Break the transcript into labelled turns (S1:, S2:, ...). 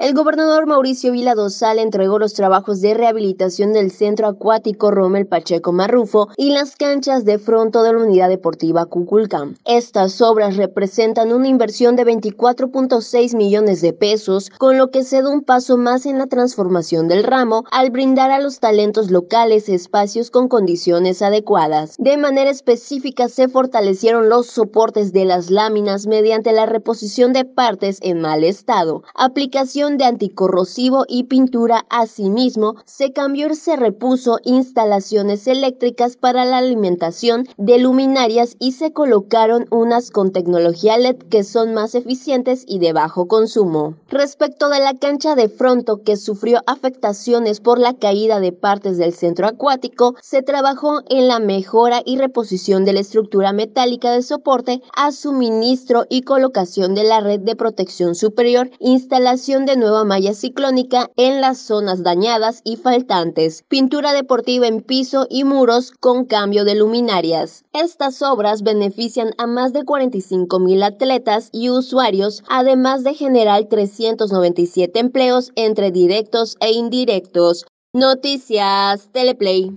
S1: El gobernador Mauricio Vila Dosal entregó los trabajos de rehabilitación del Centro Acuático Rommel Pacheco Marrufo y las canchas de fronto de la Unidad Deportiva Cuculcán. Estas obras representan una inversión de 24.6 millones de pesos, con lo que se da un paso más en la transformación del ramo al brindar a los talentos locales espacios con condiciones adecuadas. De manera específica se fortalecieron los soportes de las láminas mediante la reposición de partes en mal estado, aplicación de anticorrosivo y pintura. Asimismo, se cambió y se repuso instalaciones eléctricas para la alimentación de luminarias y se colocaron unas con tecnología LED que son más eficientes y de bajo consumo. Respecto de la cancha de fronto que sufrió afectaciones por la caída de partes del centro acuático, se trabajó en la mejora y reposición de la estructura metálica de soporte a suministro y colocación de la red de protección superior, instalación de nueva malla ciclónica en las zonas dañadas y faltantes, pintura deportiva en piso y muros con cambio de luminarias. Estas obras benefician a más de 45 mil atletas y usuarios, además de generar 397 empleos entre directos e indirectos. Noticias Teleplay.